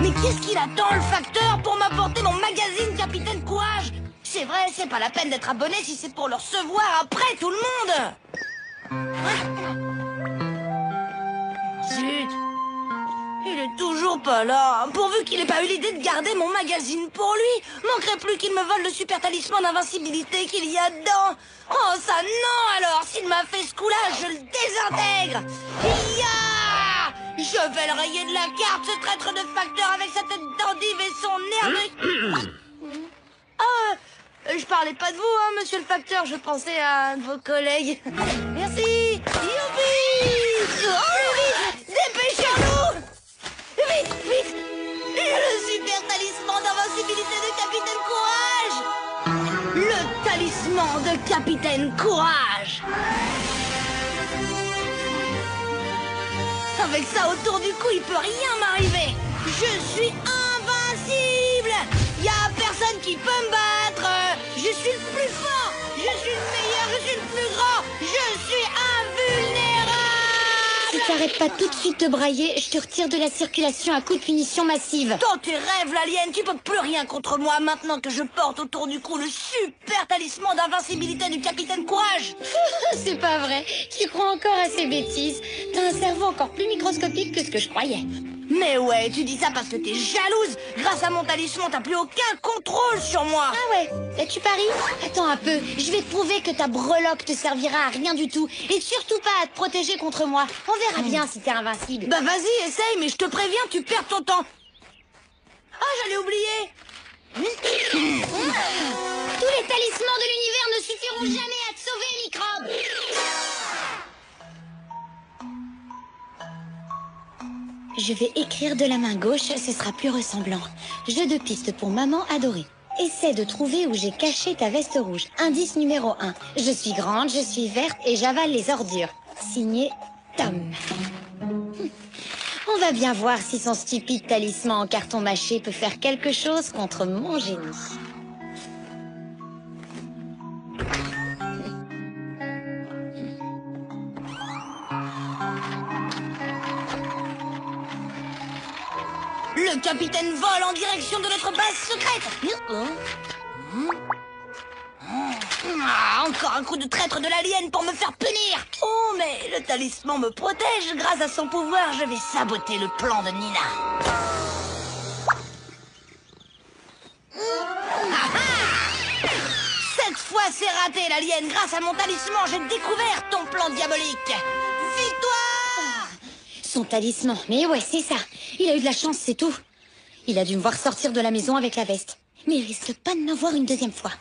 Mais qu'est-ce qu'il attend, le facteur, pour m'apporter mon magazine Capitaine Courage? C'est vrai, c'est pas la peine d'être abonné si c'est pour le recevoir après tout le monde Zut Il est toujours pas là. Pourvu qu'il ait pas eu l'idée de garder mon magazine pour lui. Manquerait plus qu'il me vole le super talisman d'invincibilité qu'il y a dedans. Oh, ça non alors S'il m'a fait ce coup-là, je le désintègre Je vais le rayer de la carte, ce traître de facteur avec sa tête d'endive et son air de... Ah, je parlais pas de vous, hein, monsieur le facteur, je pensais à un de vos collègues. Merci. Youpi. Oh, vite Dépêchons-nous. Vite, vite Le super talisman d'invincibilité de Capitaine Courage. Le talisman de Capitaine Courage Avec ça autour du cou, il peut rien m'arriver. Je suis invincible. Y a personne qui peut me battre t'arrêtes pas tout de suite de brailler, je te retire de la circulation à coup de punition massive. Dans tes rêves, l'alien, tu peux plus rien contre moi maintenant que je porte autour du cou le super talisman d'invincibilité du capitaine Courage. C'est pas vrai. Tu crois encore à ces bêtises? T'as un cerveau encore plus microscopique que ce que je croyais. Mais ouais, tu dis ça parce que t'es jalouse. Grâce à mon talisman, t'as plus aucun contrôle sur moi. Ah ouais Là tu paries Attends un peu. Je vais te prouver que ta breloque te servira à rien du tout. Et surtout pas à te protéger contre moi. On verra bien si t'es invincible. Bah vas-y, essaye, mais je te préviens, tu perds ton temps. Ah, j'allais oublier. Tous les talismans de l'univers ne suffiront jamais à Je vais écrire de la main gauche, ce sera plus ressemblant. Jeu de piste pour maman adorée. Essaie de trouver où j'ai caché ta veste rouge. Indice numéro 1. Je suis grande, je suis verte et j'avale les ordures. Signé Tom. On va bien voir si son stupide talisman en carton mâché peut faire quelque chose contre mon génie. Le capitaine vole en direction de notre base secrète. Ah, encore un coup de traître de l'alien pour me faire punir. Oh, mais le talisman me protège. Grâce à son pouvoir, je vais saboter le plan de Nina. Cette fois, c'est raté, l'alien. Grâce à mon talisman, j'ai découvert ton plan diabolique. Son talisman. Mais ouais, c'est ça. Il a eu de la chance, c'est tout. Il a dû me voir sortir de la maison avec la veste. Mais il risque pas de m'avoir une deuxième fois.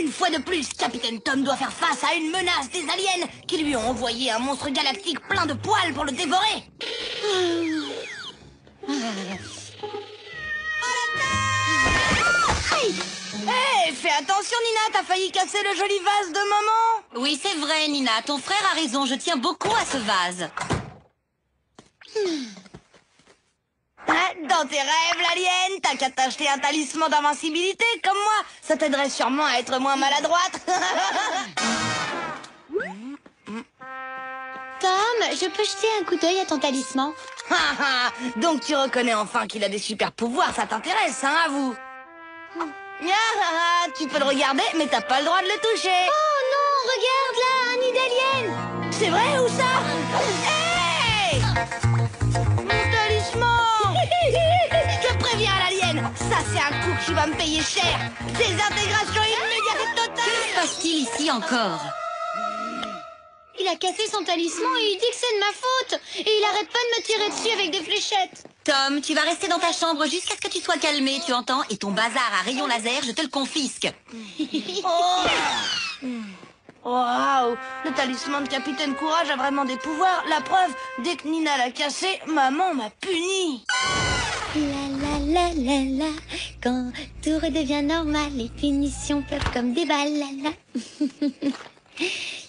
Une fois de plus, Capitaine Tom doit faire face à une menace des aliens qui lui ont envoyé un monstre galactique plein de poils pour le dévorer. Hé, fais attention Nina, t'as failli casser le joli vase de maman Oui, c'est vrai, Nina. Ton frère a raison. Je tiens beaucoup à ce vase. Hein, Dans tes rêves, l'alien, t'as qu'à t'acheter un talisman d'invincibilité comme moi. Ça t'aiderait sûrement à être moins maladroite. Tom, je peux jeter un coup d'œil à ton talisman? Donc tu reconnais enfin qu'il a des super pouvoirs, ça t'intéresse, hein, à vous Ah, ah, Tu peux le regarder, mais t'as pas le droit de le toucher. Oh regarde là, un nid d'alien C'est vrai ou ça Hey Mon talisman Je te préviens, l'alien Ça, c'est un coup qui va me payer cher. Désintégration immédiate totale Que se passe-t-il ici encore Il a cassé son talisman et il dit que c'est de ma faute. Et il arrête pas de me tirer dessus avec des fléchettes. Tom, tu vas rester dans ta chambre jusqu'à ce que tu sois calmé, tu entends? Et ton bazar à rayon laser, je te le confisque. Oh Waouh Le talisman de Capitaine Courage a vraiment des pouvoirs. La preuve, dès que Nina l'a cassé, maman m'a puni. La la la la la Quand tout redevient normal, les punitions pleuvent comme des balles la La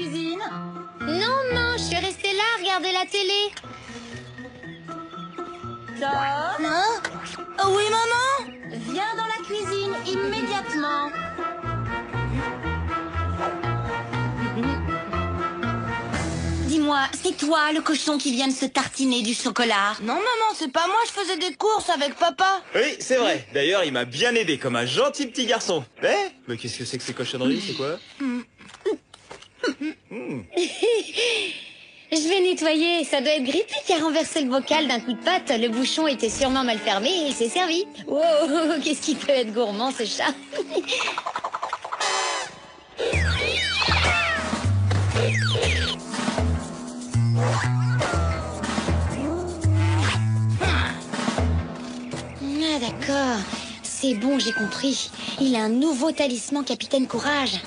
cuisine Non, non, je suis restée là à regarder la télé. Tom Hein Oh Oui, maman? Viens dans la cuisine immédiatement. Dis-moi, c'est toi le cochon qui vient de se tartiner du chocolat? Non, maman, c'est pas moi, je faisais des courses avec papa. Oui, c'est vrai. D'ailleurs, il m'a bien aidé comme un gentil petit garçon. Eh Mais qu'est-ce que c'est que ces cochonneries, c'est quoi? Je vais nettoyer. Ça doit être Grippy qui a renversé le bocal d'un coup de patte. Le bouchon était sûrement mal fermé et il s'est servi. Wow, qu'est-ce qui peut être gourmand, ce chat? Ah, d'accord. C'est bon, j'ai compris. Il a un nouveau talisman, Capitaine Courage.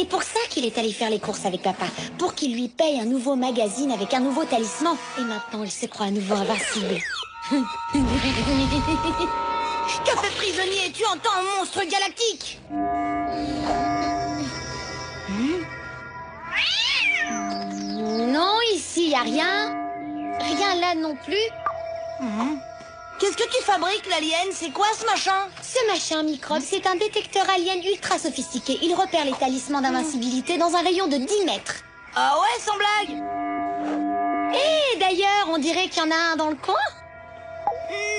C'est pour ça qu'il est allé faire les courses avec papa, pour qu'il lui paye un nouveau magazine avec un nouveau talisman. Et maintenant, il se croit à nouveau invincible. Fait prisonnier? Tu entends un monstre galactique? Non, ici, y a rien. Rien là non plus. Qu'est-ce que tu fabriques, l'alien? C'est quoi ce machin? Ce machin microbe, c'est un détecteur alien ultra sophistiqué. Il repère les talismans d'invincibilité dans un rayon de 10 mètres. Ah ouais, sans blague Et d'ailleurs, on dirait qu'il y en a un dans le coin.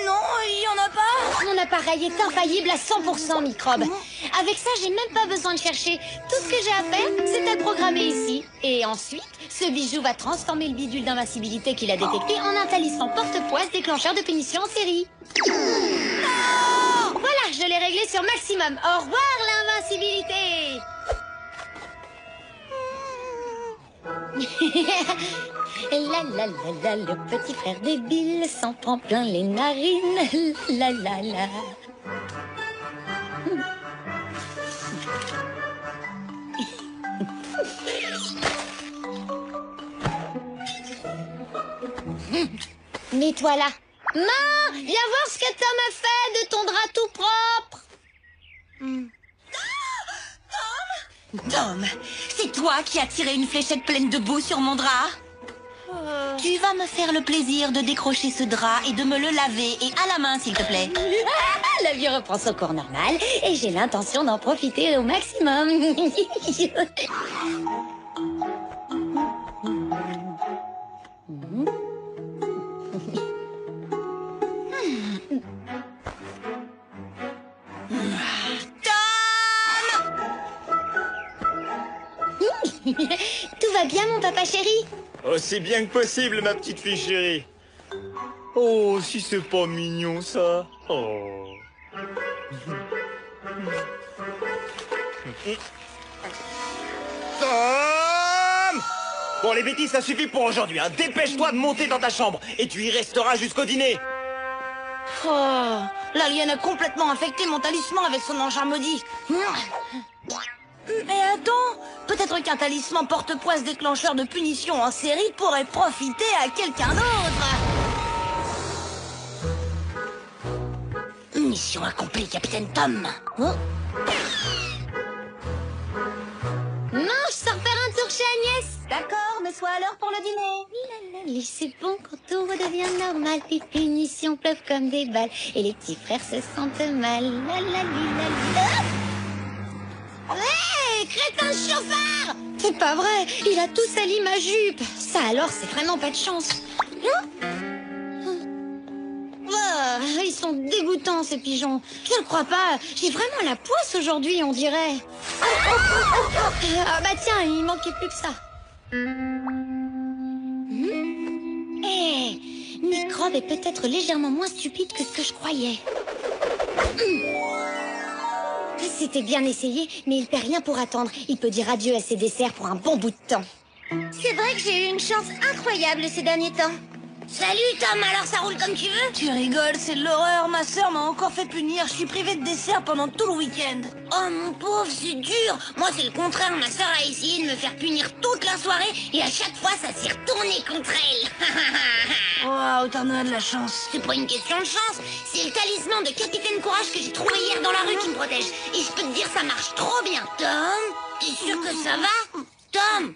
Non, il y en a pas Mon appareil est infaillible à 100% microbe. Avec ça, j'ai même pas besoin de chercher. Tout ce que j'ai à faire, c'est à le programmer ici. Et ensuite, ce bijou va transformer le bidule d'invincibilité qu'il a détecté en un talisman porte-poisse déclencheur de punition en série. Voilà, je l'ai réglé sur maximum. Au revoir l'invincibilité La la la la, le petit frère débile s'en prend plein les narines. La la la. Mais toi là. Maman, viens voir ce que Tom a fait de ton drap tout propre. Tom, c'est toi qui as tiré une fléchette pleine de boue sur mon drap Tu vas me faire le plaisir de décrocher ce drap et de me le laver et à la main s'il te plaît. Ah, la vie reprend son cours normal et j'ai l'intention d'en profiter au maximum. bien, mon papa chéri Aussi bien que possible, ma petite fille chérie. Oh, si c'est pas mignon, ça. Oh. Tom Bon, les bêtises, ça suffit pour aujourd'hui. Hein. Dépêche-toi de monter dans ta chambre et tu y resteras jusqu'au dîner. Oh, L'alien a complètement infecté mon talisman avec son engin maudit. Mais attends, peut-être qu'un talisman porte-poisse déclencheur de punition en série pourrait profiter à quelqu'un d'autre. Mission accomplie, capitaine Tom. Oh, Non, je sors faire un tour chez Agnès. D'accord, mais sois à l'heure pour le dîner. C'est bon quand tout redevient normal. Les punitions pleuvent comme des balles. Et les petits frères se sentent mal. Hé, C'est pas vrai, il a tout sali ma jupe. Ça alors, c'est vraiment pas de chance. Ah, ils sont dégoûtants ces pigeons. Je ne crois pas. J'ai vraiment la poisse aujourd'hui, on dirait. Ah bah tiens, il manquait plus que ça. Eh, Microbe est peut-être légèrement moins stupide que ce que je croyais. C'était bien essayé, mais il perd rien pour attendre. Il peut dire adieu à ses desserts pour un bon bout de temps. C'est vrai que j'ai eu une chance incroyable ces derniers temps. Salut Tom, alors ça roule comme tu veux Tu rigoles, c'est l'horreur, ma sœur m'a encore fait punir, je suis privée de dessert pendant tout le week-end. Oh mon pauvre, c'est dur. Moi, c'est le contraire. Ma sœur a essayé de me faire punir toute la soirée et à chaque fois, ça s'est retourné contre elle. Waouh, t'en as de la chance. c'est pas une question de chance. C'est le talisman de Capitaine Courage que j'ai trouvé hier dans la rue qui me protège. Et je peux te dire, ça marche trop bien. Tom, t'es sûr que ça va? Tom,